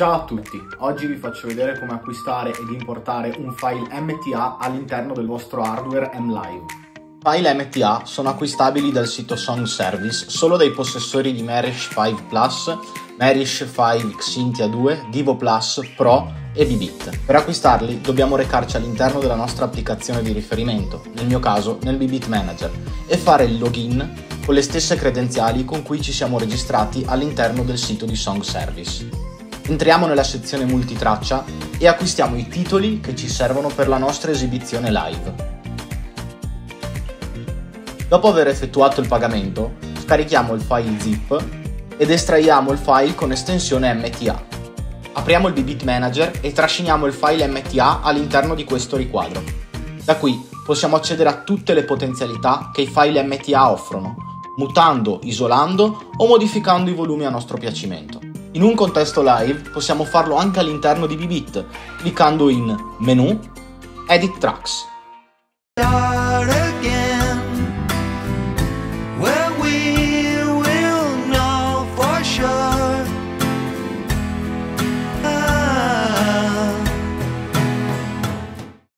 Ciao a tutti, oggi vi faccio vedere come acquistare ed importare un file MTA all'interno del vostro hardware MLive. File MTA sono acquistabili dal sito Song Service solo dai possessori di Marish 5 Plus, Marish 5 Xintia 2, Divo Plus, Pro e Bibit. Per acquistarli dobbiamo recarci all'interno della nostra applicazione di riferimento, nel mio caso nel Bibit Manager, e fare il login con le stesse credenziali con cui ci siamo registrati all'interno del sito di Song Service. Entriamo nella sezione multitraccia e acquistiamo i titoli che ci servono per la nostra esibizione live. Dopo aver effettuato il pagamento, scarichiamo il file zip ed estraiamo il file con estensione MTA. Apriamo il Bbit Manager e trasciniamo il file MTA all'interno di questo riquadro. Da qui possiamo accedere a tutte le potenzialità che i file MTA offrono, mutando, isolando o modificando i volumi a nostro piacimento. In un contesto live possiamo farlo anche all'interno di Bbit, cliccando in Menu, Edit Tracks.